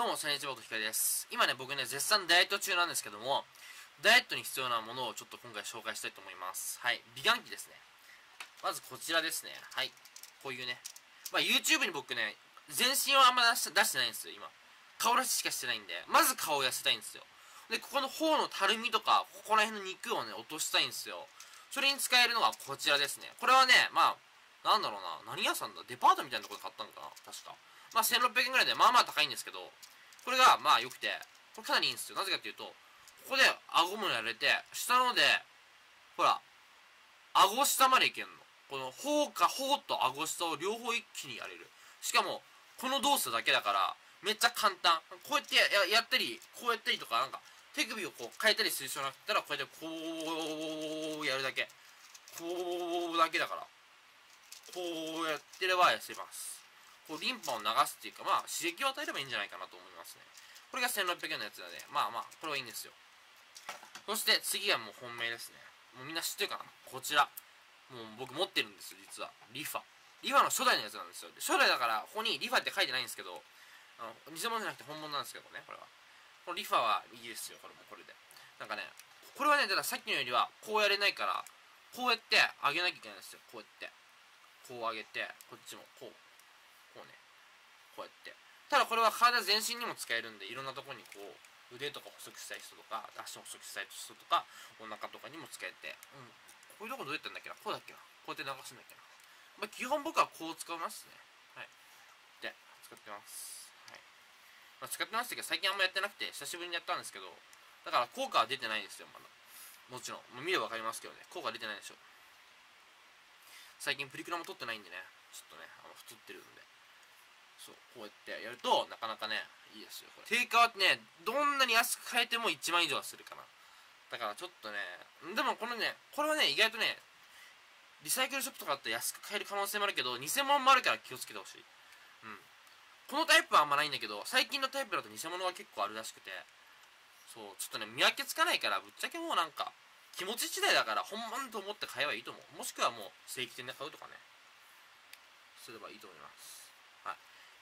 どうも、サニーチボートひかりです。今ね、僕ね、絶賛ダイエット中なんですけども、ダイエットに必要なものをちょっと今回紹介したいと思います。はい、美顔器ですね。まずこちらですね。はい、こういうね。まあ、YouTube に僕ね、全身はあんま出し出してないんですよ、今。顔出ししかしてないんで、まず顔を痩せたいんですよ。で、ここの頬のたるみとか、ここら辺の肉をね、落としたいんですよ。それに使えるのがこちらですね。これはね、まあ、なんだろうな、何屋さんだ？デパートみたいなとこで買ったのかな？確か。まあ、1600円ぐらいで、まあまあ高いんですけど、これが、まあ良くて、これかなりいいんですよ。なぜかっていうと、ここで顎もやれて、下ので、ほら、顎下までいけんの。この頬か頬と顎下を両方一気にやれる。しかも、この動作だけだから、めっちゃ簡単。こうやってややったり、こうやったりとか、なんか、手首をこう変えたりする必要なかったら、こうやってこうやるだけ。こうだけだから。こうやってれば痩せます。こうリンパを流すっていうか、まあ、刺激を与えればいいんじゃないかなと思いますね。これが1600円のやつなので、まあまあ、これはいいんですよ。そして次はもう本命ですね。もうみんな知ってるかな？こちら。もう僕持ってるんですよ、実は。リファ。リファの初代のやつなんですよ。初代だから、ここにリファって書いてないんですけど、あの偽物じゃなくて本物なんですけどね、これは。このリファはいいですよ、これもこれで。なんかね、これはね、たださっきのよりは、こうやれないから、こうやって上げなきゃいけないんですよ、こうやって。こう上げて、こっちもこう。これは体全身にも使えるんでいろんなとこにこう腕とか細くしたい人とか足を細くしたい人とかお腹とかにも使えて、うん、こういうとこどうやったんだっけな？こうだっけなこうやって流すんだっけな、まあ、基本僕はこう使いますね。はい。で使ってます。はい。まあ、使ってましたけど最近あんまやってなくて久しぶりにやったんですけどだから効果は出てないですよまだ。もちろん、まあ、見れば分かりますけどね。効果出てないでしょ。最近プリクラも撮ってないんでね。ちょっとねあの太ってるんで。そうこうやってやるとなかなかねいいですよこれ。定価はねどんなに安く買えても1万以上はするかな。だからちょっとねでもこのねこれはね意外とねリサイクルショップとかだと安く買える可能性もあるけど偽物もあるから気をつけてほしい。うん。このタイプはあんまないんだけど最近のタイプだと偽物が結構あるらしくて。そうちょっとね見分けつかないからぶっちゃけもうなんか気持ち次第だから本物と思って買えばいいと思う。もしくはもう正規店で買うとかね。すればいいと思います。はい。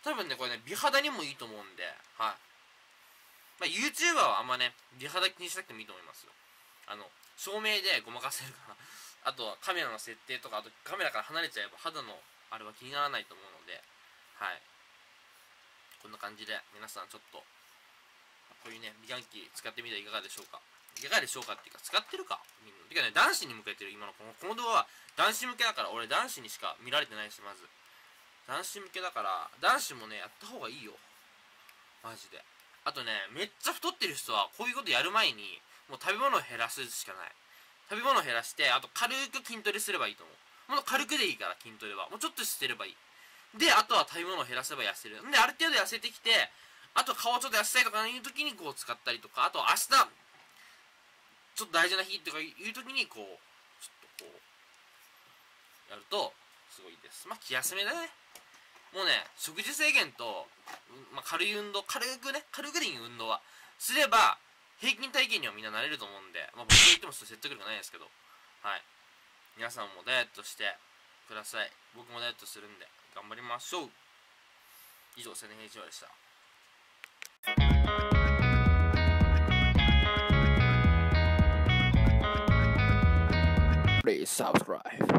多分ね、これね、美肌にもいいと思うんで、はい。まあ、YouTuber はあんまね、美肌気にしなくてもいいと思いますよ。あの、照明でごまかせるから、あとはカメラの設定とか、あとカメラから離れちゃえば肌のあれは気にならないと思うので、はい。こんな感じで、皆さんちょっと、こういうね、美顔器使ってみてはいかがでしょうか？いかがでしょうかっていうか、使ってるか？みんな。てかね、男子に向けてる今のこの、この動画は男子向けだから、俺男子にしか見られてないし、まず。男子向けだから男子もねやった方がいいよ。マジで。あとねめっちゃ太ってる人はこういうことやる前にもう食べ物を減らすしかない。食べ物を減らしてあと軽く筋トレすればいいと思う。もう軽くでいいから筋トレは。もうちょっとしてればいい。であとは食べ物を減らせば痩せる。んである程度痩せてきてあと顔ちょっと痩せたいとかいう時にこう使ったりとかあと明日ちょっと大事な日とかいう時にこうちょっとこうやるとすごいです。まあ気休めだね。もうね食事制限と、まあ、軽い運動軽くね軽くでいい運動はすれば平均体型にはみんななれると思うんで、まあ、僕が言ってもっ説得力ないですけどはい。皆さんもダイエットしてください。僕もダイエットするんで頑張りましょう。以上千年平一郎でした。Please subscribe.